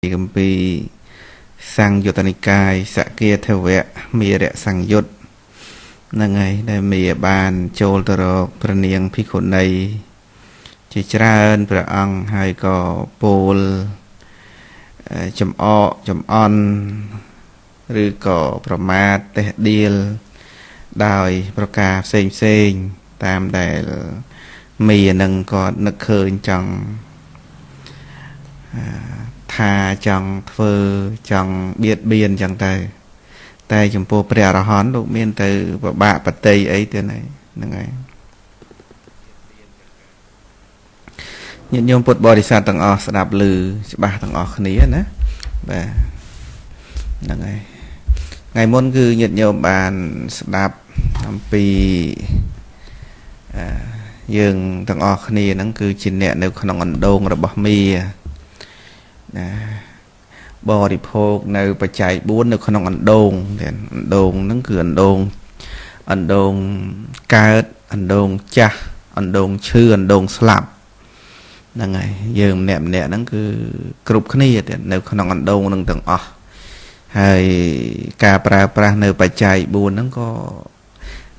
ពីគម្ពីរសង្យុតនិកាយសគាធវៈមេរៈសង្យុតហ្នឹងហើយដែលមេបានចូលទៅរកព្រះនាងភិក្ខុនីជាច្រើនព្រះអង្គហើយក៏ពោលចំអកចំអន់ឬក៏ប្រមាទតេះដៀលដោយប្រការផ្សេងផ្សេងតាមដែលមីនឹងក៏នឹកឃើញចង់ ថាចង់ធ្វើចង់បៀតបៀនចឹងទៅតែចំពោះព្រះអរហន្តលោកមានទៅពិបាកបតីអីទៀតហ្នឹងហើយញាតិញោមពុទ្ធបរិស័ទទាំងអស់ស្ដាប់ឮច្បាស់ទាំងអស់គ្នាណាបាទហ្នឹងហើយថ្ងៃមុនគឺញាតិញោមបានស្ដាប់អំពីអឺយើងទាំងអស់គ្នាហ្នឹងគឺជាអ្នកនៅក្នុងអណ្ដូងរបស់មី ណាបរិភោគនៅបច្ច័យ4នៅក្នុងអណ្ដូងទៀតអណ្ដូងហ្នឹងគឺអណ្ដូងអណ្ដូងកើតអណ្ដូងចាស់អណ្ដូងឈឺអណ្ដូងស្លាប់ហ្នឹងហើយយើងម្នាក់ម្នាក់ហ្នឹងគឺគ្រប់គ្នាទៀតនៅក្នុងអណ្ដូងហ្នឹងទាំងអស់ហើយការប្រើប្រាស់នៅបច្ច័យ4ហ្នឹងក៏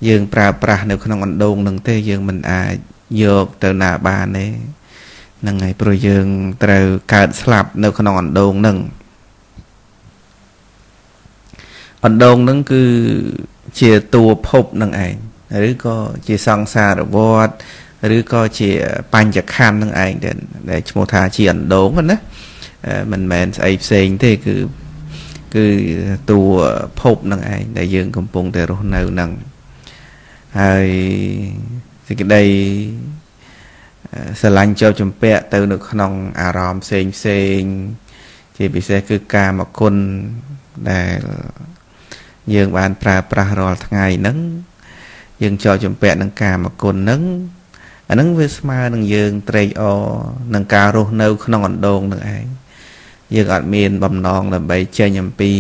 យើងប្រើប្រាស់នៅក្នុងអណ្ដូងនឹងទេយើងមិនអាចយកទៅណាបានទេ ហ្នឹងហើយព្រោះយើងត្រូវកើតស្លាប់នៅក្នុងអណ្ដូងនឹងអណ្ដូងនឹងគឺជាតួភពនឹងឯងឬក៏ជាសង្សារវដ្តឬក៏ជាបញ្ចខណ្ឌនឹងឯងដែលឈ្មោះថាជាអណ្ដូងណាមិនមែនស្អីផ្សេងទេគឺគឺតួភពនឹងឯងដែលយើងកំពុងតែរស់នៅនឹងហើយសេចក្តី ស្រឡាញ់ចូលចម្ពាក់ទៅនៅក្នុងអារម្មណ៍ផ្សេងផ្សេងជាពិសេសគឺកាមគុណដែលយើងបានប្រើប្រាស់រាល់ថ្ងៃហ្នឹងយើងចូលចម្ពាក់នឹងកាមគុណហ្នឹងអាហ្នឹងវាស្មើនឹងយើងត្រេកអរនឹងការរស់នៅ ក្នុងអណ្ដូងនឹងឯងយើងអត់មានបំណងដើម្បីចេញអំពី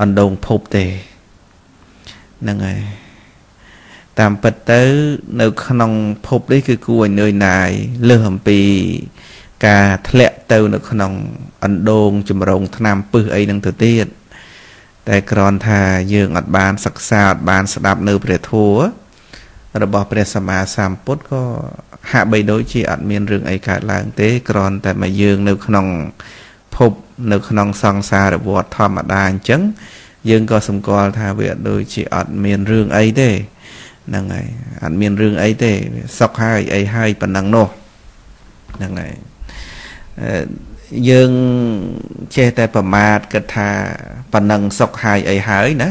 អណ្ដូងភពទេហ្នឹងហើយ តាមពិតទៅ នៅក្នុងភពនេះគឺគួរឲ្យនឿយណាយលើសអំពី ការធ្លាក់ទៅនៅក្នុងអណ្ដូងចម្រងឆ្នាំពឹសអីនឹងទៅទៀតតែគ្រាន់ថាយើងអត់បានសិក្សាអត់បានស្ដាប់នៅព្រះធម៌របស់ព្រះសម្មាសម្ពុទ្ធក៏ហាក់បីដូចជាអត់មានរឿងអីកើតឡើងទេគ្រាន់តែមកយើងនៅក្នុងភពនៅក្នុងសង្សារវដ្តធម្មតាអញ្ចឹងយើងក៏សម្គាល់ថាវាអត់ដូចជាអត់មានរឿងអីទេ ហ្នឹងហើយអត់មានរឿងអីទេសុខហើយអីហើយប៉ុណ្ណឹងនោះហ្នឹងហើយយើងចេះតែប្រមាថគិតថាប៉ុណ្ណឹងសុខហើយអីហើយណា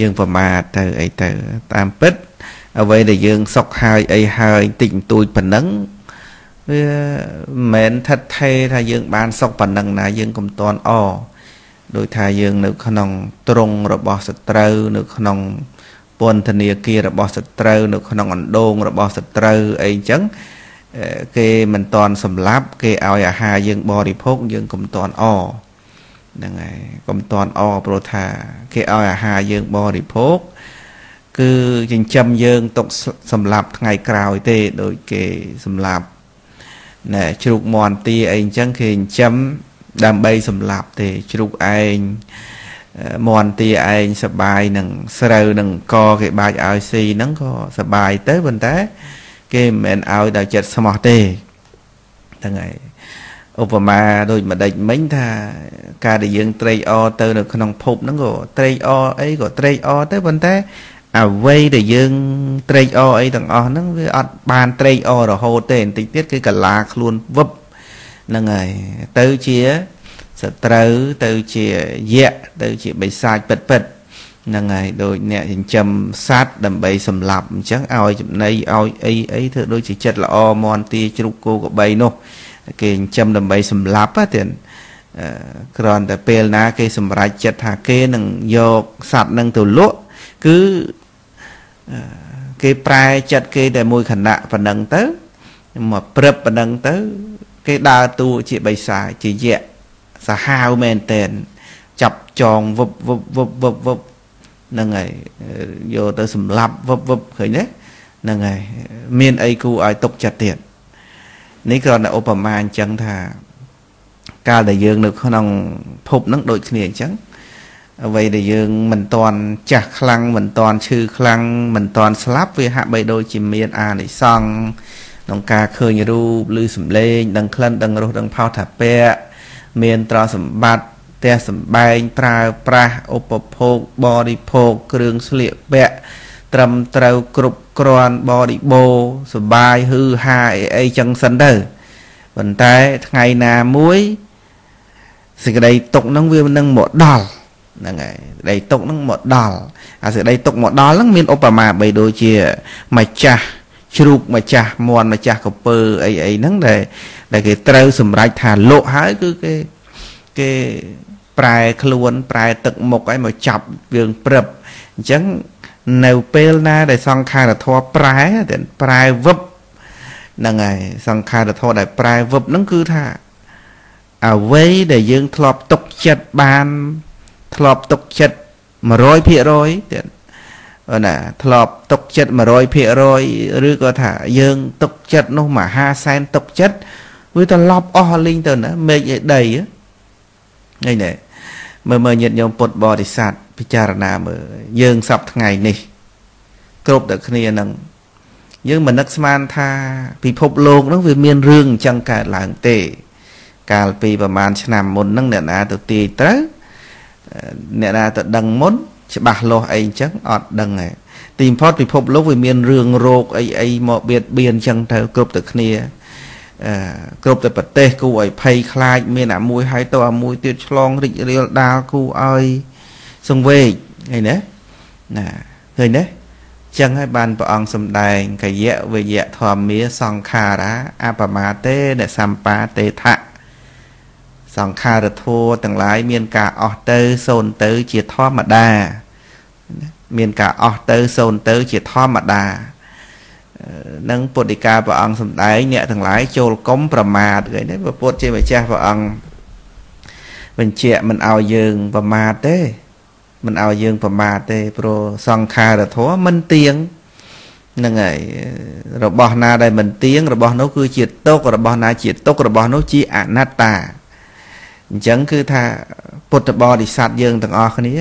យើងប្រមាថទៅអីទៅតាមពិត អ្វីដែលយើងសុខហើយអីហើយតិចបន្តួចប៉ុណ្ណឹងវាមិនមែនថិតថេរថាយើងបានសុខប៉ុណ្ណឹងណាយើងកុំតន់អដោយថាយើងនៅក្នុងទ្រង់របស់សត្រូវនៅក្នុង ពន្ធនាគាររបស់សត្រូវនៅក្នុងអណ្ដូងរបស់សត្រូវអីចឹងគេមិនតន់សម្លាប់ គេឲ្យអាហារយើងបរិភោគយើងកុំតន់អហ្នឹងហើយកុំតន់អព្រោះថា គេឲ្យអាហារយើងបរិភោគគឺចិញ្ចឹមយើងទុកសម្លាប់ថ្ងៃក្រោយទេដូចគេសម្លាប់ណែជ្រូកមន់ទាអីអញ្ចឹងគេចិញ្ចឹមដើម្បីសម្លាប់ទេជ្រូកឯង មន់ទាឯងសបាយនឹងស្រូវនឹងកគេបាច់ឲ្យស៊ីហ្នឹងក៏សបាយទៅប៉ុន្តែ គេមិនមែនឲ្យដោយចិត្តស្មោះទេហ្នឹងហើយឧបមាដូចម្ដេចមិញថាការដែលយើងត្រេកអរទៅនៅក្នុងភពហ្នឹងក៏ត្រេកអរអីក៏ត្រេកអរទៅប៉ុន្តែអ្វីដែលយើងត្រេកអរអីទាំងអស់ហ្នឹងវាអត់បានត្រេកអររហូតទេបន្តិចទៀតគឺកលាខ្លួនវឹបហ្នឹងហើយទៅជា សត្រូវទៅជាយៈទៅជាបិសាចពិតពិតហ្នឹងហើយដូចអ្នកចិញ្ចឹមសត្វដើម្បីសម្លាប់អញ្ចឹងឲ្យចំណីឲ្យអីអីធ្វើដូចជាចិត្តល្អមន់ទាជ្រូកគោក្របីនោះគេចិញ្ចឹមដើម្បីសម្លាប់ទៀតគ្រាន់តែពេលណា គេសម្រេចចិត្តថាគេនឹងយកសត្វនឹងទៅលក់គឺគេប្រែចិត្តគេតែមួយខណៈប៉ុណ្ណឹងទៅមកព្រឹបប៉ុណ្ណឹងទៅ គេដើរតួជាបិសាជាយៈ សាហាវមែនតែនចាប់ចងវឹបវឹបវឹបវឹបវឹបហ្នឹងហើយយកទៅសម្លាប់វឹបវឹបឃើញទេហ្នឹងហើយមានអីគូឲ្យຕົកចិត្តទៀតនេះគ្រាន់តែឧបមាអញ្ចឹងថា កាលដែលយើងនៅក្នុងភពហ្នឹងដូចគ្នាអញ្ចឹងអ្វីដែលយើងមិនតន់ចាស់ខ្លាំងមិនតន់ឈឺខ្លាំងមិនតន់ស្លាប់វាហាក់បីដូចជាមានអានិសង្ឃក្នុងការឃើញរូបឬសម្លេងដឹងក្លិនដឹងរសដឹងផោថាពៈ មានត្រសម្បត្តិផ្ទះសម្បែងប្រើប្រាស់ឧបភោគបរិភោគគ្រឿងស្លៀកពាក់ត្រឹមត្រូវគ្រប់គ្រាន់បរិបូរសបាយហឺហាអីអីចឹងសិនទៅប៉ុន្តែថ្ងៃណាមួយសេចក្តីទុកនឹងវានឹងមកដល់ហ្នឹងហើយសេចក្តីទុកនឹងមកដល់អាសេចក្តីទុកមកដល់ហ្នឹងមានឧបមាបីដូចជាម្ចាស់ជ្រូកម្ចាស់មន់ម្ចាស់កពើអីអីហ្នឹងដែល ដែលគេត្រូវសម្រេចថាលក់ហើយគឺគេគេប្រែខ្លួន ប្រែទឹកមុខឲ្យមកចាប់យើងព្រឹបអញ្ចឹងនៅពេលណា ដែលសង្ខារធម៌ប្រែតែប្រែវឹបហ្នឹងហើយសង្ខារធម៌ដែលប្រែវឹបហ្នឹងគឺថាអ្វីដែលយើងធ្លាប់ទុកចិត្តបាន ធ្លាប់ទុកចិត្ត100%ទៀតណាធ្លាប់ទុកចិត្ត100%ឬក៏ថាយើងទុកចិត្តនោះមហាសែនទុកចិត្ត វាត្រឡប់អស់លីងទៅណាមេឃឯដីហ្នឹងនេះមើលមើលញាតិញោមពុទ្ធបរិស័ទពិចារណាមើលយើងសពថ្ងៃនេះ គ្រប់តែគ្នានឹងយើងមិននឹកស្មានថាពិភពលោកហ្នឹងវាមានរឿងអញ្ចឹងកើតឡើងទេ កាលពីប្រហែលឆ្នាំមុនហ្នឹងអ្នកណាទៅទាយត្រូវអ្នកណាទៅដឹងមុន ច្បាស់លាស់អីអញ្ចឹងអត់ដឹងទេទីបំផុតពិភពលោកវាមានរឿងរោគអីអីមកបៀតបៀនអញ្ចឹងទៅគ្រប់តែគ្នាអឺ គ្រប់តែប្រទេសគូឲ្យភ័យខ្លាច មានអាមួយហើយទៅអាមួយទៀតឆ្លងរីករាលដាលគូឲ្យសង្វេកឃើញទេណាឃើញទេចឹងហើយបានព្រះអង្គសំដែងកយៈវិយៈធម្មាសង្ខារាអបមាទេនសម្បាទេថៈសង្ខារធัวទាំងឡាយមានការអស់ទៅសូន្យទៅជាធម្មតា មានការអស់ទៅសូន្យទៅជាធម្មតា នឹងពុទ្ធិកាព្រះអង្គសំដែងអ្នកទាំងឡាយចូលកុំប្រមាទឃើញទេព្រះពុទ្ធជាម្ចាស់ព្រះអង្គបញ្ជាក់មិនឲ្យយើងប្រមាទទេមិនឲ្យយើងប្រមាទទេព្រោះសង្ខារធម៌មិនទៀងហ្នឹងហើយរបស់ណាដែលមិនទៀងរបស់នោះគឺជាទុករបស់ណាជាទុករបស់នោះជាអនត្តា អញ្ចឹងគឺថាពុទ្ធបរិស័ទយើងទាំងអស់គ្នា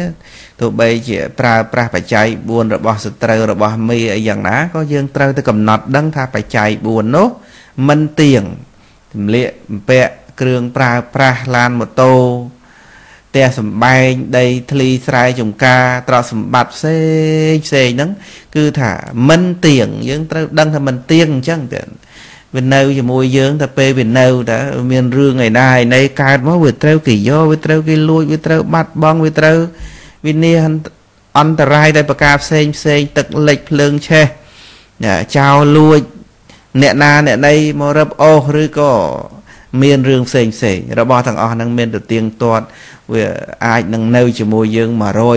ទោះបីជាប្រើប្រាស់បច្ច័យ4របស់សត្រូវរបស់មេអីយ៉ាងណាក៏យើងត្រូវតែកំណត់ដឹងថាបច្ច័យ4នោះមិនទៀងទម្លាក់បំពាក់គ្រឿងប្រើប្រាស់ឡានម៉ូតូផ្ទះសំបែងដីធ្លីស្រែចម្ការទ្រព្យសម្បត្តិផ្សេងផ្សេងហ្នឹងគឺថាមិនទៀងយើងត្រូវដឹងថាមិនទៀងអញ្ចឹងទៅ វានៅជាមួយយើងតែពេលវានៅតែមានរឿងឯណាឯណីកើតមកវាត្រូវគេយកវាត្រូវគេលួចវាត្រូវបាត់បង់វាត្រូវវិនិច្ឆ័យអន្តរាយដោយប្រការផ្សេងផ្សេងទឹកលិចភ្លើងឆេះចោលលួច អ្នកណាអ្នកណីមករឹបអូសឬក៏មានរឿងផ្សេងផ្សេងរបស់ទាំងអស់ហ្នឹងមានទៅទៀងទាត់វាអាចនឹងនៅជាមួយយើង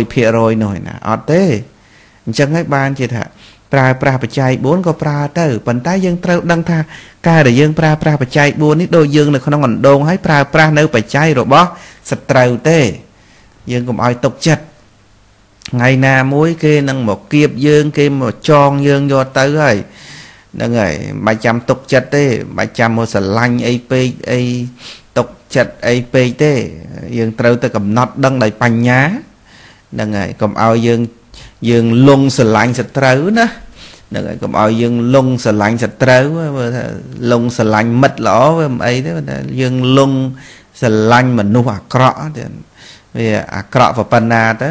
100%នោះឯណាអត់ទេអញ្ចឹងហើយបានជាថា ប្រើប្រាស់បច្ច័យ4ក៏ប្រើទៅប៉ុន្តែយើងត្រូវដឹងថាការដែលយើងប្រើប្រាស់បច្ច័យ4នេះដូចយើងនៅក្នុងអណ្ដូងហើយប្រើប្រាស់នៅបច្ច័យរបស់សត្រូវទេ យើងកុំឲ្យទុកចិត្តថ្ងៃណាមួយគេនឹងមកគៀបយើងគេមកចងយើងយកទៅហើយហ្នឹងហើយមិនបាច់ចាំទុកចិត្តទេមិនបាច់ចាំមកស្រឡាញ់អីពេកអីទុកចិត្តអីពេកទេ យើងត្រូវតែកំណត់ដឹងដោយបញ្ញាហ្នឹងហើយកុំឲ្យយើងយើងលងស្រឡាញ់សត្រូវណាហ្នឹងហើយកុំឲ្យយើងលងស្រឡាញ់សត្រូវមើលថាលងស្រឡាញ់មិត្តល្អវាមិនអីទេតែយើងលងស្រឡាញ់មនុស្សអាក្រក់ទៀតវាអាក្រក់ប៉ុណ្ណាទៅ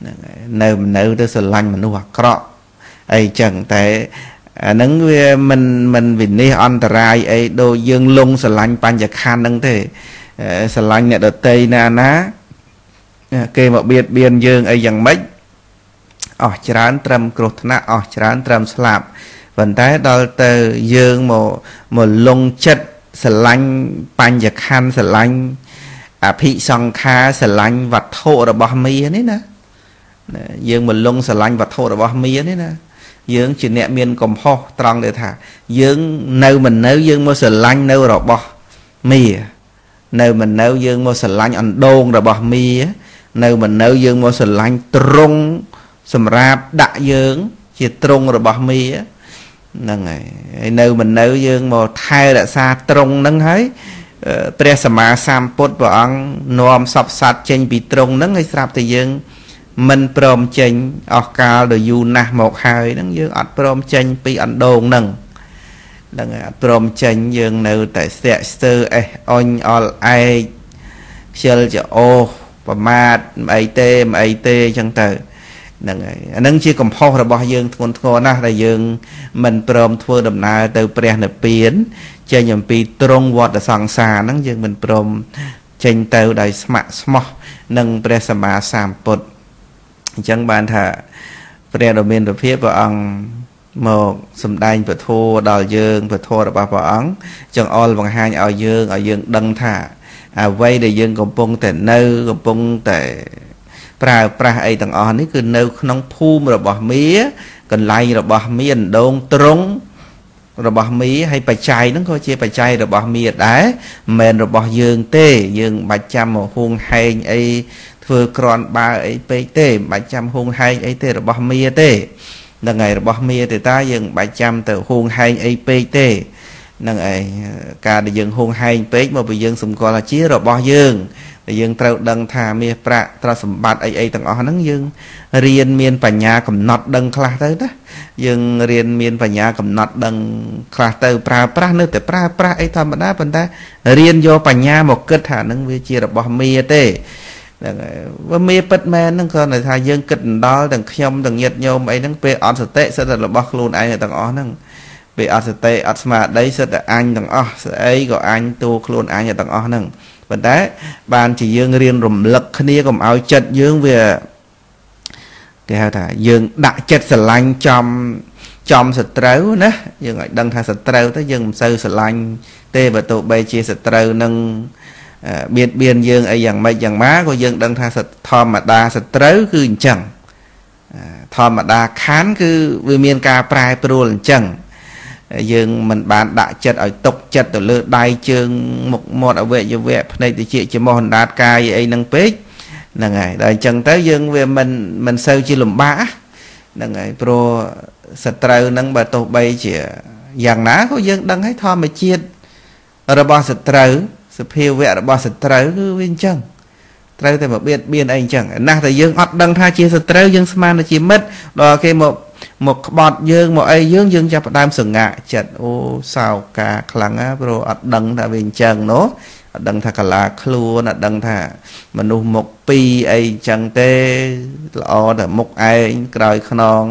ហ្នឹងហើយនៅនៅទៅស្រឡាញ់មនុស្សអាក្រក់អីចឹងតែអាហ្នឹងវាមិនមិនវិនិច្ឆ័យអន្តរាយអីដូចយើងលងស្រឡាញ់បញ្ញខណ្ឌហ្នឹងទេស្រឡាញ់អ្នកដតីណាណាគេមកបៀតបៀនយើងអីយ៉ាងម៉េច អស់ច្រើនត្រឹមគ្រោះថ្នាក់អស់ច្រើនត្រឹមស្លាប់ប៉ុន្តែដល់ទៅយើងមកមកលងចិត្តស្រឡាញ់បញ្ញខណ្ឌស្រឡាញ់អភិសង្ខារស្រឡាញ់វត្ថុរបស់មីនេះណាយើងមកលងស្រឡាញ់វត្ថុរបស់មីនេះណាយើងជាអ្នកមានកំហុសត្រង់ដែលថា យើងនៅមិននៅយើងមកស្រឡាញ់នៅរបស់មីនៅមិននៅយើងមកស្រឡាញ់អណ្ដូងរបស់មីនៅមិននៅយើងមកស្រឡាញ់ត្រង់ សម្រាប់ដាក់យើង ជាត្រង់របស់មីហ្នឹងហើយហើយនៅមិននៅយើងមកថែរក្សាត្រង់ហ្នឹងហើយព្រះសម្មាសម្ពុទ្ធព្រះអង្គនាំសពសត្វចេញពីទ្រង់ហ្នឹងឲ្យស្រាប់តែយើងមិនព្រមចេញអស់កាលដ៏យូរណាស់មកហើយហ្នឹងយើងអត់ព្រមចេញពីអណ្ដូងហ្នឹងហ្នឹងហើយអត់ព្រមចេញយើងនៅតែស្ទាក់ស្ទើរអេះអុញអល់ឯកខ្ជិលចអូសប្រមាទមិនអីទេមិនអីទេអញ្ចឹងទៅ ហ្នឹងហើយអានឹងជាកំហុសរបស់យើងធ្ងន់ធ្ងរណាស់ដែលយើង មិនព្រមធ្វើដំណើរទៅព្រះនិព្វានចេញអំពីត្រង់វត្តសង្សារហ្នឹងយើងមិនព្រមចេញទៅដោយស្ម័គ្រស្មោះនឹងព្រះសម្មាសម្ពុទ្ធអញ្ចឹងបានថាព្រះដ៏មានព្រះព្រះអង្គមកសំដែងពធដល់យើងពធរបស់ព្រះអង្គចង្អុលបង្ហាញឲ្យយើងឲ្យយើងដឹងថាអ្វីដែលយើងកំពុងតែនៅកំពុងតែ ប្រើប្រាស់អីទាំងអស់នេះគឺនៅក្នុងភូមិរបស់មាកន្លែងរបស់មាអណ្ដូងត្រង់របស់មីហើយបច្ច័យហ្នឹងក៏ជាបច្ច័យរបស់មីដែរមិនមែនរបស់យើងទេ យើងមិនបាច់ចាំមកហួងហែងអីធ្វើក្រាន់បើអីពេកទេមិនបាច់ចាំហួងហែងអីទេរបស់មីទេហ្នឹងហើយរបស់មីទេតាយើងមិនបាច់ចាំទៅហួងហែងអីពេកទេហ្នឹងឯងការដែលយើងហួងហែងពេកមកពីយើងសម្គាល់ថាជារបស់យើងដែល យើងត្រូវដឹងថាមាសប្រាក់ទ្រព្យសម្បត្តិអីអីទាំងអស់ហ្នឹងយើងរៀនមានបញ្ញាកំណត់ដឹងខ្លះទៅណាយើងរៀនមានបញ្ញាកំណត់ដឹងខ្លះទៅប្រើប្រាស់នៅតែប្រើប្រាស់អីធម្មតាប៉ុន្តែរៀនយកបញ្ញាមកគិតថានឹងវាជារបស់មាទេហ្នឹងហើយវាមេពិតមែនហ្នឹងគ្រាន់តែថាយើងគិតដល់ទាំងខ្ញុំទាំងញាតិញោមអីហ្នឹងពេលអត់សតិសិតតែរបស់ខ្លួនឯងទាំងអស់ហ្នឹងពេលអត់សតិអត់ស្មារតីសិតតែអញទាំងអស់ស្អីក៏អញតួខ្លួនអញទាំងអស់ហ្នឹង ប៉ុន្តែបានជាយើងរៀនរំលឹកគ្នាកុំឲ្យចិត្តយើងវាគេហៅថាយើងដាក់ចិត្តស្រឡាញ់ចំចំសត្រូវណាយើងឲ្យដឹងថាសត្រូវទៅយើងមិនសូវស្រឡាញ់ទេបើទោះបីជាសត្រូវនឹងបៀតបៀនយើងអីយ៉ាងម៉េចយ៉ាងម៉ាក៏យើងដឹងថាធម្មតាសត្រូវគឺអញ្ចឹងធម្មតាខណ្ឌគឺវាមានការប្រែប្រួលអញ្ចឹង យើងមិនបានដាក់ចិត្តឲ្យຕົកចិត្តទៅលើដៃជើងមុខមាត់អវយវៈភ្នែកតិចច្រមុះអណ្ដាតកាយអីហ្នឹងពេកហ្នឹងហើយដល់អញ្ចឹងទៅយើងវាមិនមិនសូវជាលំបាកហ្នឹងហើយព្រោះសត្រូវហ្នឹងបើទោះបីជាយ៉ាងណាក៏យើងដឹងហើយធម្មជាតិរបស់សត្រូវសភាវៈរបស់សត្រូវគឺវាអញ្ចឹងត្រូវតែមកបៀតបៀនអីអញ្ចឹងណាស់តែយើងអត់ដឹងថាជាសត្រូវយើងស្មានតែជាមិត្តដល់គេមក មកក្បត់យើងមកអីយើងយើងចាប់ផ្ដើមសង្ហាក់ចិត្តអូសោកាខ្លាំងណាព្រោះអត់ដឹងថាវាអញ្ចឹងណូអត់ដឹងថាកាឡាខ្លួនអត់ដឹងថា មនុស្សមុខពីរអីអញ្ចឹងទេល្អតែមុខឯងក្រោយខ្នង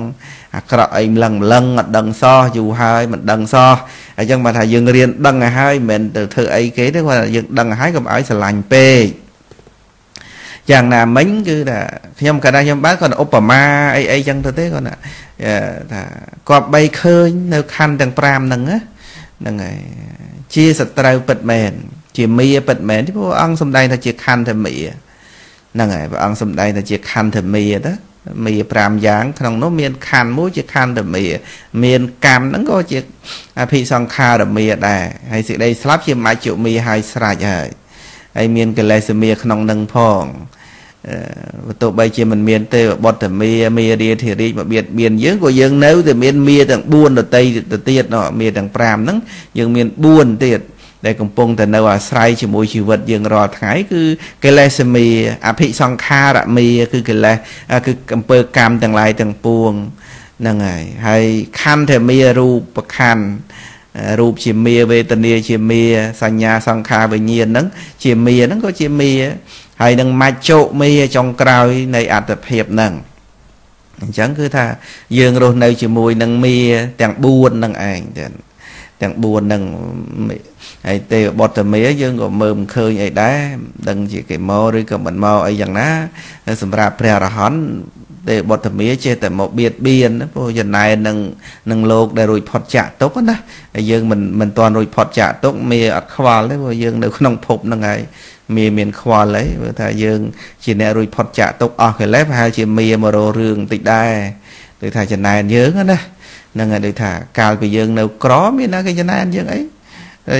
អាក្រក់អីម្លឹងម្លឹងអត់ដឹងសោះយូរហើយមិនដឹងសោះអញ្ចឹងបានថាយើងរៀនដឹងឲ្យហើយមិនមែនទៅធ្វើអីគេទេគាត់យើងដឹងឲ្យកុំឲ្យស្រឡាញ់ពេក យ៉ាងណាមិញគឺថាខ្ញុំកាលណាខ្ញុំបានគាត់ឧបមាអីអីចឹងទៅទេគាត់ថាគាត់បីឃើញនៅខណ្ឌទាំង5ហ្នឹងហ្នឹងហើយជាសត្រូវពិតមែនជាមីពិតមែនព្រោះអង្គសំដែងថាជាខណ្ឌធមីហ្នឹងហើយព្រះអង្គសំដែងថាជាខណ្ឌធមីទៅមី5យ៉ាងក្នុងនោះមានខណ្ឌមួយជាខណ្ឌធមីមានកម្មហ្នឹងក៏ជាអភិសង្ខារមីដែរហើយសេចក្តីស្លាប់ជាមច្ចុមីហើយស្រេចហើយហើយមានកលេសមីក្នុងនឹងផង ទោះបីជាមិនមានទេបុត្រមាមារាធិរាជមកបៀតបៀនយើងក៏យើងនៅតែមានមាទាំង4ដតីទៅទៀតមាទាំង5ហ្នឹងយើងមាន4ទៀតដែលកំពុងតែនៅអាស្រ័យជាមួយជីវិតយើងរាល់ថ្ងៃគឺកិលេសមាអភិសង្ខារមាគឺកិលេសគឺអំពើកម្មទាំងឡាយទាំងពួងហ្នឹងហើយហើយខន្ធមារូបខន្ធរូបជាមាវេទនាជាមាសញ្ញាសង្ខារវិញ្ញាណហ្នឹងជាមាហ្នឹងក៏ជាមា ហើយនឹងមច្ចុមេចុងក្រោយនៃអត្តភាពហ្នឹងអញ្ចឹងគឺថាយើងរស់នៅជាមួយនឹងមាទាំង4នឹងឯងទាំងទាំង4នឹងហើយទេវបុត្រមេយើងក៏មើលមិនឃើញអីដែរដឹងជាគេមកឬក៏មិនមកអីយ៉ាងណាសម្រាប់ព្រះអរហន្តទេវបុត្រមេចេះតែមកបៀតបៀនព្រោះចំណែននឹងនឹងលោកដែលរួចផុតចាក់ទុកណាហើយយើងមិនមិនទាន់រួចផុតចាក់ទុកមេអត់ខ្វល់ទេព្រោះយើងនៅក្នុងភពហ្នឹងហើយ មានមានខ្វល់អីព្រោះថាយើង ជាអ្នករួចផុតចាក់ទុកអស់កិលេសប្រហែលជាមានមករោរឿងតិចដែរដូចថាចំណែនយើងណាហ្នឹងហើយដូចថាកាលពីយើងនៅក្រមានណាគេចំណែនយើងអី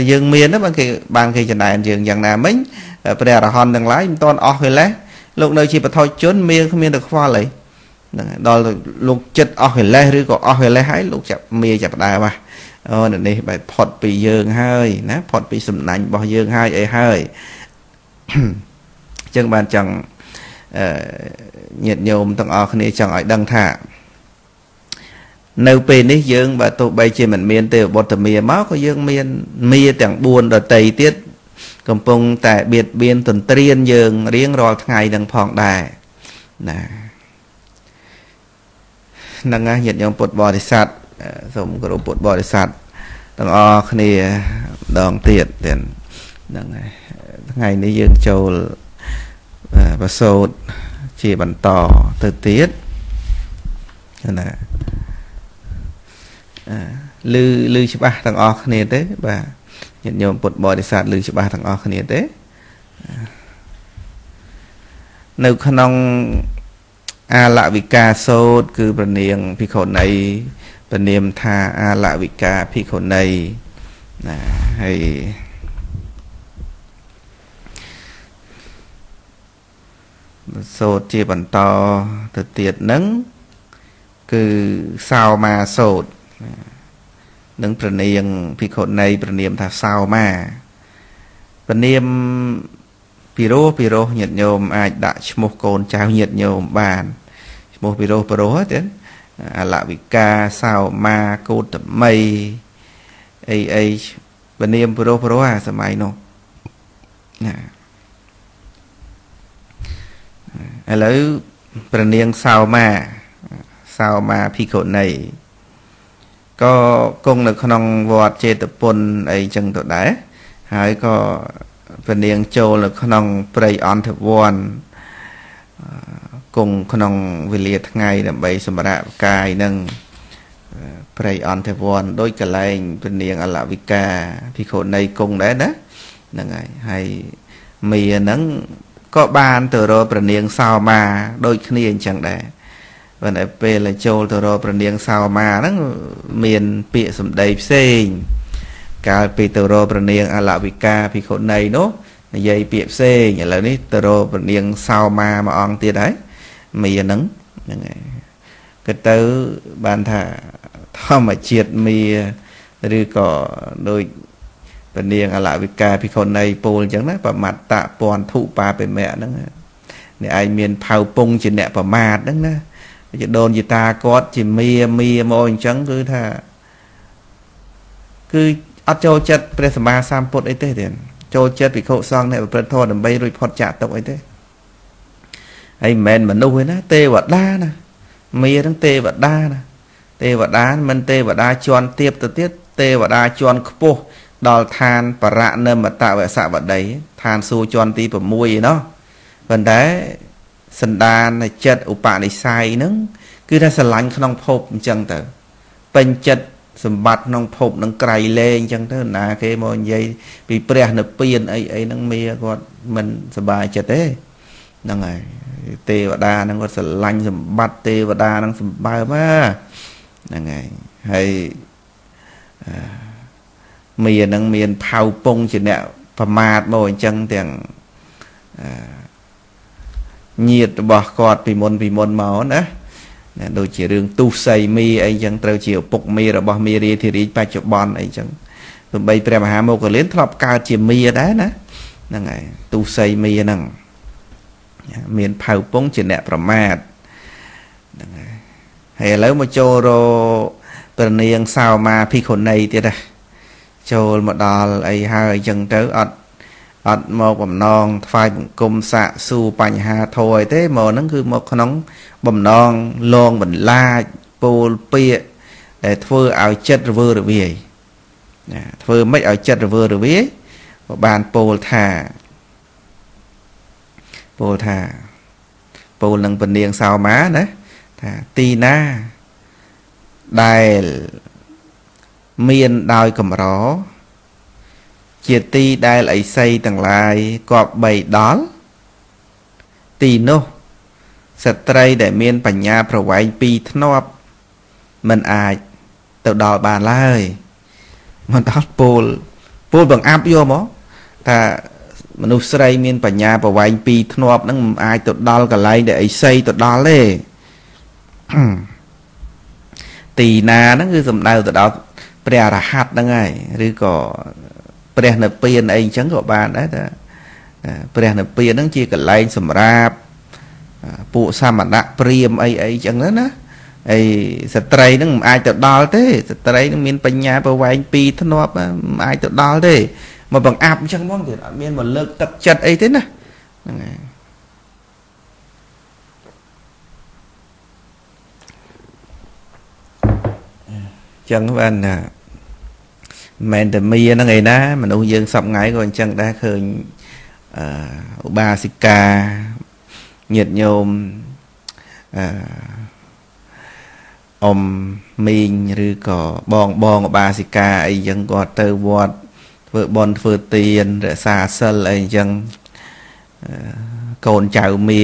យើងមានណាបានគេបានគេចំណែនយើងយ៉ាងណាមិញព្រះអរហន្តទាំងឡាយមិនតន់អស់កិលេសលោកនៅជាបថុជនមានគ្មានទៅខ្វល់អីហ្នឹងដល់លោកចិត្តអស់កិលេសឬក៏អស់កិលេសហើយលោកចាប់មាចាប់ដើមហ่ะអូនេះបែបផុតពីយើងហើយណាផុតពីសំណាញ់របស់យើងហើយអីហើយ អញ្ចឹងបានចង់អឺញាតិញោមទាំងអស់គ្នាចង់ឲ្យដឹងថានៅពេលនេះយើងបើទោះបីជាមិនមានទេវបុត្រមាមកក៏យើងមានមាទាំង4ដតីទៀតកំពុងតែបៀតបៀនទន្ទ្រានយើងរៀងរាល់ថ្ងៃនឹងផងដែរណាហ្នឹងហើយញាតិញោមពុទ្ធបរិស័ទសូមគោរពពុទ្ធបរិស័ទទាំងអស់គ្នាម្ដងទៀតទៀតហ្នឹងហើយ ថ្ងៃនេះយើងចូលប្រសូតជាបន្តទៅទៀតណាឮឮច្បាស់ទាំងអស់គ្នាទេបាទញាតិញោមពុទ្ធបរិស័ទឮច្បាស់ទាំងអស់គ្នាទេនៅក្នុងអាលវិកាសោតគឺប្រនាងភិក្ខុនីប្រនាមថាអាលវិកាភិក្ខុនីណាហើយ សូត្រជាបន្តទៅទៀតនឹងគឺសោមាសូត្រនឹងប្រនាងភិក្ខុនីប្រនាមថាសោមាប្រនាមពីរោះពីរោះញាតិញោមអាចដាក់ឈ្មោះកូនចៅញាតិញោមបានឈ្មោះពីរោះពីរោះទេអលវិកាសោមាកោតមីអីអីពនាមពីរោះពីរោះអាសម័យនោះណា ឥឡូវព្រះនាងសោមាសោមាភិក្ខុនីក៏គង់នៅក្នុងវត្តចេតពុនអីចឹងទៅដែរហើយក៏ព្រះនាងចូលនៅក្នុងព្រៃអន្តវ័នគង់ក្នុងវេលាថ្ងៃដើម្បីសម្រាប់កាយនឹងព្រៃអន្តវ័នដោយកលែងព្រះនាងអលវិកាភិក្ខុនីគង់ដែរណាហ្នឹងហើយហើយមីហ្នឹង ក៏បានទៅរកព្រះនាងសោមាដូចគ្នាអញ្ចឹងដែរប៉ុន្តែពេលចូលទៅរកព្រះនាងសោមាហ្នឹងមានពាក្យសម្ដីផ្សេង កាលពីទៅរកព្រះនាងអលវិកាភិក្ខុនីនោះនិយាយពាក្យផ្សេងឥឡូវនេះទៅរកព្រះនាងសោមាមួយអង្គទៀតហើយមីហ្នឹងហ្នឹងហើយក៏ទៅបានថាធម្មជាតិមីឬក៏ដូច ពនាងអលវិកាភិក្ខុនីពោលអញ្ចឹងណាប្រមាត់តពន្ធធុបាបិមៈហ្នឹងអ្នកឯងមានផៅពងជាអ្នកប្រមាទហ្នឹងណាជាដូនជាតាគាត់ជាមីមីមកអញ្ចឹងគឺថាគឺអត់ចូលចិត្តព្រះសម្មាសម្ពុទ្ធអីទេទេចូលចិត្តភិក្ខុសង្ឃអ្នកប្រព្រឹត្តធម៌ដើម្បីរួចផុតចាកទុកអីទេហើយមិនមែនមនុស្សទេណាទេវតាណាមីហ្នឹងទេវតាណាទេវតាមិនទេវតាជន់ទៀបទៅទៀតទេវតាជន់ខ្ពស់ ដល់ឋានបរៈនិមតវសវតីឋានសួគ៌ជន់ទី6ឯណោះប៉ុន្តែសន្តានចិត្តឧបនិស្ស័យហ្នឹងគឺថាស្រឡាញ់ក្នុងភពអញ្ចឹងទៅពេញចិត្តសម្បត្តិក្នុងភពនឹងក្រៃលែងអញ្ចឹងទៅណាគេមកនិយាយពីព្រះនិព្វានអីអីហ្នឹងមីគាត់មិនសប្បាយចិត្តទេហ្នឹងហើយទេវតាហ្នឹងគាត់ស្រឡាញ់សម្បត្តិទេវតាហ្នឹងសម្បើមហ្នឹងហើយហើយ មីហ្នឹងមានផៅពងជាអ្នកប្រមាទមកអញ្ចឹងទាំងញាតរបស់គាត់ពីមុនពីមុនមកណាណាដូចជារឿងទុសីមីអីចឹងត្រូវជាឪពុកមីរបស់មីរាធិរាជបច្ចុប្បន្នអីចឹងទោះបីព្រះមហាមោគលានធ្លាប់កើតជាមីដែរណាហ្នឹងហើយទុសីមីហ្នឹងមានផៅពងជាអ្នកប្រមាទហ្នឹងហើយហើយឥឡូវមកចូលរព្រះនាងសោមាភិក្ខុនីទៀតណា ចូលមកដល់អីហើយអញ្ចឹងទៅអត់អត់មកបំណងថ្វាយបង្គំសាកសួរបញ្ហាធរអីទេមកហ្នឹងគឺមកក្នុងបំណងលងបន្លាចពោលពាកដែលធ្វើឲ្យចិត្តរវើរវាយណាធ្វើមិនឲ្យចិត្តរវើរវាយក៏បានពោលថាពោលថាពោលនឹងពនាងសោមាណាថាទីណាដែល មានដោយកម្រជាទីដែលអីសីទាំងឡាយគប្បីដល់ទីនោះស្ត្រីដែលមានបញ្ញាប្រវែងពីរធ្នាប់មិនអាចទៅដល់បានឡើយមិនដល់ពូលពូលបង្អាប់យកមកថាមនុស្សស្រីមានបញ្ញាប្រវែងពីរធ្នាប់ហ្នឹងមិនអាចទៅដល់កន្លែងដែលអីសីទៅដល់ទេទីណាហ្នឹងគឺសំដៅទៅដល់ ព្រះរហ័តហ្នឹងហើយឬក៏ព្រះនិព្វានអីអញ្ចឹងក៏បានដែរតែព្រះនិព្វានហ្នឹងជាកន្លែងសម្រាប់ពួកសមណៈព្រាមអីអីអញ្ចឹងណាអីស្ត្រីហ្នឹងមិនអាចទៅដល់ទេស្ត្រីនឹងមានបញ្ញាប្រវែងពីរធ្នាប់មិនអាចទៅដល់ទេមកបង្អាប់អញ្ចឹងហ្មងទៀតអត់មានមកលើកទឹកចិត្តអីទេណាហ្នឹងហើយចឹងបានណា មិនតែមីហ្នឹងឯណាមនុស្សយើងសពថ្ងៃក៏អញ្ចឹងដែរឃើញអឺឧបាសិកាញាតញោមអឺអ៊ំមីងឬក៏បងបងឧបាសិកាអីចឹងគាត់ទៅវត្តធ្វើបន់ធ្វើទានរក្សាសិលអីចឹងកូនចៅមា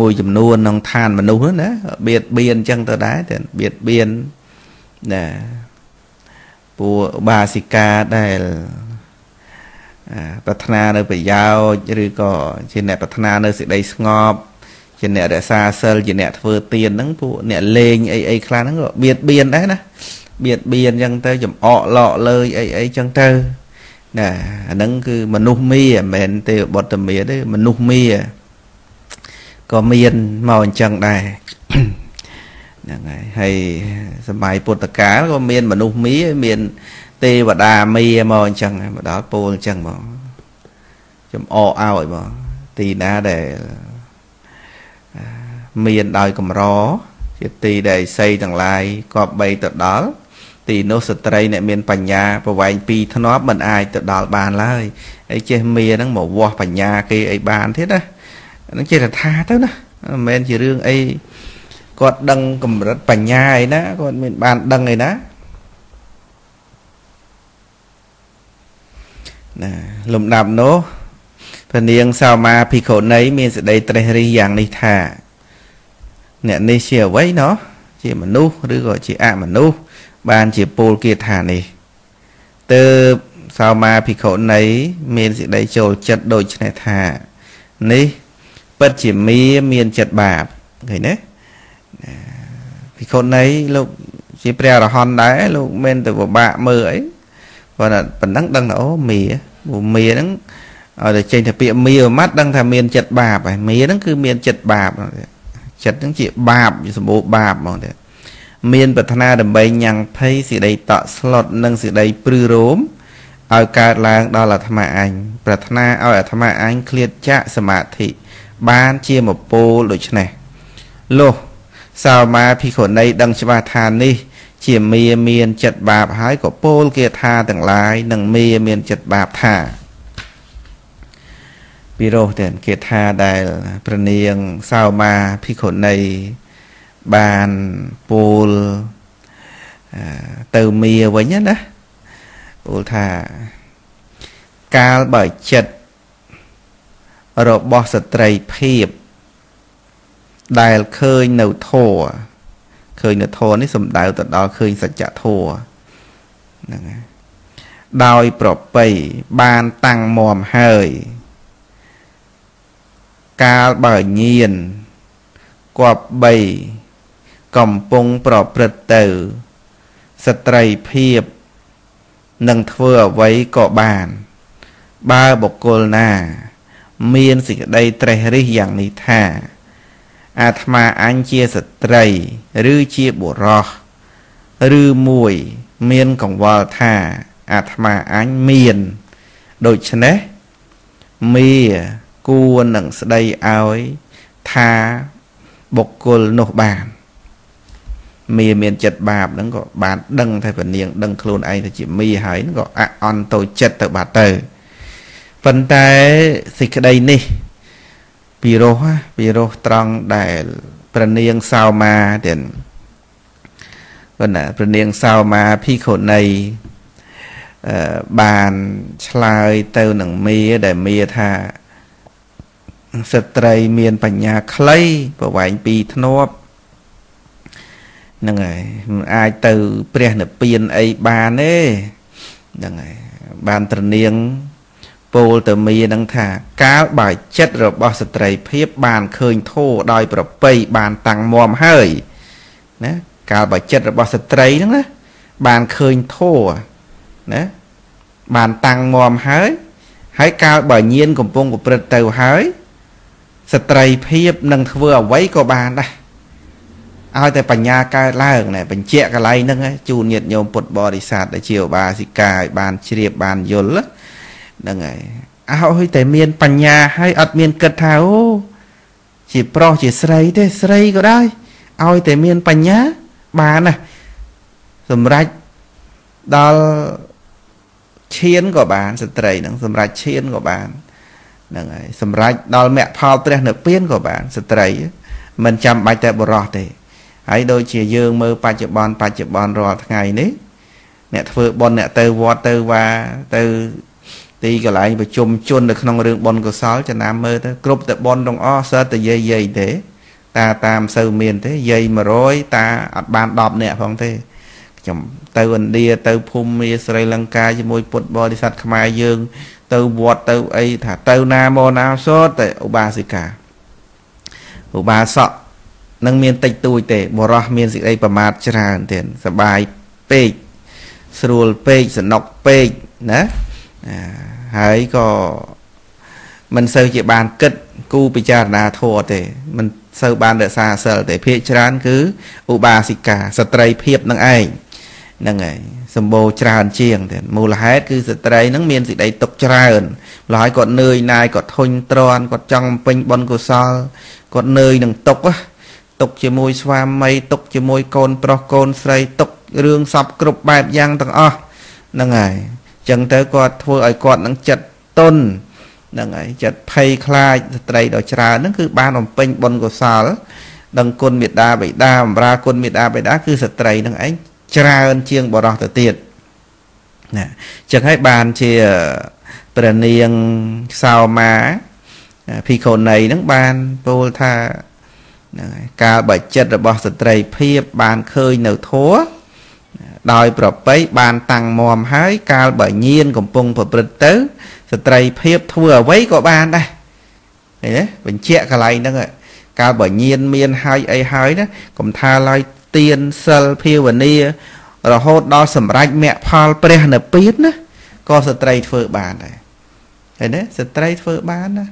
មួយចំនួនក្នុងឋានមនុស្សណាបៀតបៀនចឹងទៅដែរតែបៀតបៀនណា ពួកឧបាសិកាដែលប្រាថ្នានៅប្រយោជន៍ឬក៏ជាអ្នកប្រាថ្នានៅសេចក្តីស្ងប់ជាអ្នករក្សាសិលជាអ្នកធ្វើទានហ្នឹងពួកអ្នកលេងអីអីខ្លះហ្នឹងក៏បៀតបៀនដែរណាបៀតបៀនអញ្ចឹងទៅចំអកលក់លើយអីអីអញ្ចឹងទៅណាអាហ្នឹងគឺមនុស្សមីមិនមែនទេបុត្រមីទេមនុស្សមីក៏មានមកអញ្ចឹងដែរ ហ្នឹងហើយហើយសម័យពុទ្ធកាលក៏មានមនុស្សមីមានទេវតាមីមកអញ្ចឹងមកដល់ពោលអញ្ចឹងមកចំអកឲ្យមកទីណាដែលមានដោយកម្រជាទីដែលឥសីទាំងឡាយគប្បីទៅដល់ទីនោះស្ត្រីអ្នកមានបញ្ញាប្រវែងពីរធ្នាប់មិនអាចទៅដល់បានឡើយអីចេះមីហ្នឹងមកវាស់បញ្ញាគេអីបានទៀតណាហ្នឹងចេះតែថាទៅណាមិនមែនជារឿងអី គាត់ដឹងកម្រិតបញ្ញាអីណាគាត់មានបានដឹងអីណាណាលំដាប់នោះព្រះនាងសោមាភិក្ខុនីមានសេចក្តីត្រេះរិះយ៉ាងនេះថា អ្នកនេះជាអ្វីណោះជាមនុស្សឬក៏ជាអមនុស្សបានជាពោលគាថានេះទើបសោមាភិក្ខុនីមានសេចក្តីចូលចិត្តដូចនេះថា នេះពិតជាមីមានចិត្តបាបឃើញទេ ភិក្ខុនីលោកជាព្រះអរហន្តដែរលោកមិនទៅពិបាកមើលអីគាត់តែប៉ុណ្ណឹងដឹងថាអូមីមីហ្នឹងឲ្យតែចេញតែពាក្យមីមួយម៉ាត់ដឹងថាមានចិត្តបាបហើយមីហ្នឹងគឺមានចិត្តបាបចិត្តហ្នឹងជាបាបសម្បូរបាបហ្មងទេមានប្រាថ្នាដើម្បីញ៉ាំងភ័យសេចក្តីតក់ស្លុតនិងសេចក្តីព្រឺរោមឲ្យកើតឡើងដល់អាត្មាអញប្រាថ្នាឲ្យអាត្មាអញឃ្លាតចាកសមាធិបានជាមពោលដូច្នេះលុះ សោមាភិក្ខុនីដឹងច្បាស់ថានេះ ជាមាមានចិត្តបាបហើយក៏ពោលគាថាទាំងឡាយនឹងមាមានចិត្តបាបថាពីរោះតែគាថាដែលព្រះនាងសោមាភិក្ខុនីបានពោលទៅមាវិញណាពោលថាកាលបើចិត្តរបស់ស្ត្រីភាព ដែលឃើញនៅធរឃើញនៅធរនេះសំដៅទៅដល់ឃើញសច្ចធរហ្នឹងដោយប្រប្រៃបានតាំងមមហើយ កាលបើញៀនគប3កំពុងប្រព្រឹត្តទៅ ស្ត្រីភាពនឹងធ្វើអ្វីក៏បាន បើបុគ្គលណា មានសេចក្តីត្រេះរិះយ៉ាងនេះថា អាត្មាអញជាស្ត្រី ឬជាបុរសឬមួយមានកង្វល់ថាអាត្មាអញមាន ដូច្នេះមីគួរនឹងស្ដីឲ្យថាបុគ្គលនោះបានមីមានចិត្តបាបហ្នឹងក៏បានដឹងថាពនាងដឹងខ្លួនឯងថាជាមីហើយក៏អអន់តូចចិត្តទៅបាត់ទៅប៉ុន្តែសេចក្តីនេះ ពីរោះពីរោះត្រង់ដែលព្រះនាងសោមាទៀតប៉ុន្តែព្រះនាងសោមាភិក្ខុនីបានឆ្លើយទៅនឹងមាដែលមាថាស្ត្រីមានបញ្ញាខ្លីប្រវែង2ធ្នាប់ហ្នឹងហើយមិនអាចទៅព្រះនិព្វានអីបានទេហ្នឹងហើយបានត្រនាង ពោលទៅមីនឹងថាកាលបើចិត្តរបស់ស្ត្រីភាពបានឃើញធោដោយប្រពៃបានតាំងមមហើយណាកាលបើចិត្តរបស់ស្ត្រីហ្នឹងណាបានឃើញធัวណាបានតាំងមមហើយហើយកាលបើញៀនកំពុងប្រព្រឹត្តទៅហើយស្ត្រីភាពនឹងធ្វើអ្វីក៏បានដែរឲ្យតែបញ្ញាកើតឡើងណែបញ្ជាក់កន្លែងហ្នឹងជូនញាតិញោមពុទ្ធបរិស័ទដែលជាឧបាសិកាឲ្យបានជ្រាបបានយល់ ហ្នឹងហើយឲ្យតែមានបញ្ញាហើយអត់មានគិតថាអូជាប្រុសជាស្រីទេស្រីក៏ដែរឲ្យតែមានបញ្ញាបានណាសម្រាប់ដល់ឈានក៏បានស្ត្រីនឹងសម្រាប់ឈានក៏បានហ្នឹងហើយសម្រាប់ដល់មគ្គផលព្រះនិព្វានក៏បានស្ត្រីមិនចាំបាច់តែបរោះទេហើយដូចជាយើងមើលបច្ចុប្បន្នបច្ចុប្បន្នរាល់ថ្ងៃនេះអ្នកធ្វើបុណ្យអ្នកទៅវត្តទៅវ៉ាទៅ ទីកន្លែងប្រជុំជននៅក្នុងរឿងបុណ្យកុសលចំណាំមើលទៅគ្រប់តែបុណ្យទាំងអស់សើតែយាយយាយទេ តាតាមសូវមានទេយាយ100តាអត់បាន10នាក់ផងទេខ្ញុំទៅឥណ្ឌាទៅភូមាស្រីលង្កាជាមួយពុទ្ធបរិស័ទខ្មែរយើង ទៅវត្តទៅអីថាទៅណាមកណាសតតែឧបាសិកាឧបាសកនឹងមានតិចតួចទេបរោះមានសេចក្តីប្រមាទច្រើនទៀតសបាយពេកស្រួលពេកសនុកពេកណា ហើយក៏មិនសូវជាបានគិតគូពិចារណាធម៌ទេមិនសូវបានរក្សាសិលទេភាកច្រើនគឺឧបាសិកាស្ត្រីភាពនឹងឯងហ្នឹងហើយសម្បូរច្រើនជាងទៀតមូលហេតុគឺស្ត្រីហ្នឹងមានសេចក្តីទុកច្រើនម្ល៉េះគាត់នឿយណាយគាត់ធុញទ្រាន់គាត់ចង់ពេញបុណ្យកុសលគាត់នឿយនឹងទុកទុកជាមួយស្វាមីទុកជាមួយកូនប្រុសកូនស្រីទុករឿងសពគ្រប់បែបយ៉ាងទាំងអស់ហ្នឹងហើយអញ្ចឹងទៅគាត់ធ្វើឲ្យគាត់នឹងចិត្តទុនហ្នឹងហើយចិត្តភ័យខ្លាចស្ត្រីដ៏ច្រើនហ្នឹងគឺបានបំពេញបុណ្យកុសលដឹងគុណមេត្តាបិតាបម្រើគុណមេត្តាបិតាគឺស្ត្រីហ្នឹងឯងច្រើនជាងបរោះទៅទៀតណាចឹងហើយបានជាព្រះនាងសោមាភិក្ខុនីហ្នឹងបានពោលថាហ្នឹងហើយកាលបើចិត្តរបស់ស្ត្រីភាពបានឃើញនៅធัว ដោយប្រប្រៃបានតាំងមមហើយកាលបើញៀនកំពុងប្រព្រឹត្តទៅ ស្ត្រីភាពធ្វើអ្វីក៏បានដែរឃើញទេបញ្ជាក់កន្លែងហ្នឹងកាលបើញៀនមានហើយអីហើយណាកុំថាឡើយទៀនសិលភាវនារហូតដល់សម្រេចមគ្គផលព្រះនិព្វានណាក៏ស្ត្រីធ្វើបានដែរឃើញទេស្ត្រីធ្វើបានណា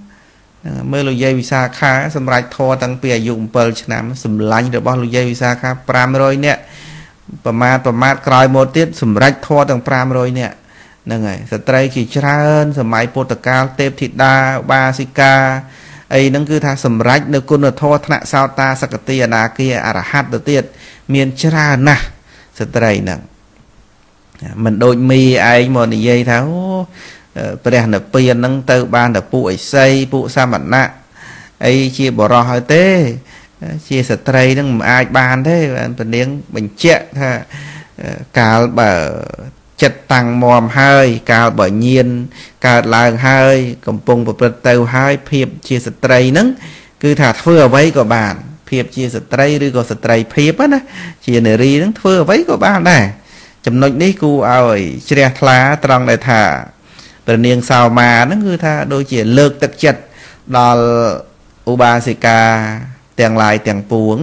មើលលោកយាយវិសាខាសម្រាប់ធរតាំងពីអាយុ7ឆ្នាំសម្លាញ់របស់លោកយាយវិសាខា500នាក់ ប្រមាថប្រមាថក្រោយមកទៀតសម្រាប់ធរទាំង500នាក់ហ្នឹងហើយស្ត្រីជាច្រើន សម័យពុទ្ធកាលទេពធីតាបាសិកាអីហ្នឹងគឺថាសម្រេចនៅគុណធម៌ថ្នាក់សោតាសកតិអនាគាអរហັດទៅទៀតមានច្រើនណាស់ស្ត្រីហ្នឹងមិនដូចមីឯងមកនិយាយថាអូព្រះនិព្វានហ្នឹងទៅបានតែពួកឥសីពួកសមណៈអីជាបរោះហើយទេ ជាស្ត្រីហ្នឹងមិនអាចបានទេពនាងបញ្ជាក់ថាកាលបើចិត្តតាំងមមហើយ កាលបើញៀនកើតឡើងហើយ កំពុងប្រព្រឹត្តទៅហើយភាពជាស្ត្រីហ្នឹងគឺថាធ្វើអ្វីក៏បាន ភាពជាស្ត្រីឬក៏ស្ត្រីភាពណាជានារីហ្នឹងធ្វើអ្វីក៏បានដែរចំណុចនេះគូឲ្យជ្រះថ្លាត្រង់ដែលថាព្រះនាងសោមាហ្នឹងគឺថាដូចជាលើកទឹកចិត្តដល់ឧបាសិកា ទាំងឡាយទាំងពួង